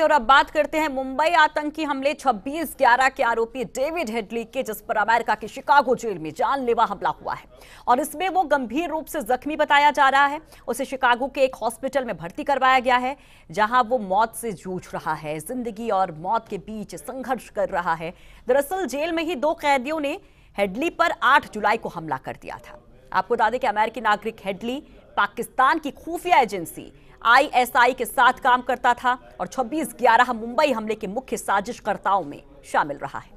और अब बात करते हैं मुंबई आतंकी हमले 26 11 के आरोपी डेविड हेडली के, जिस पर अमेरिका की शिकागो जेल में जानलेवा हमला हुआ है। और इसमें वो गंभीर रूप से जख्मी बताया जा रहा है। उसे शिकागो के एक हॉस्पिटल में भर्ती करवाया गया है, जहाँ वो मौत से जूझ रहा है। ज़िंदगी और मौत के बीच संघर्ष कर रहा है। दरअसल जेल में ही दो कैदियों ने हेडली पर आठ जुलाई को हमला कर दिया था। आपको बता दें कि अमेरिकी नागरिक हेडली पाकिस्तान की खुफिया एजेंसी आईएसआई के साथ काम करता था और 26 11 मुंबई हमले के मुख्य साजिशकर्ताओं में शामिल रहा है।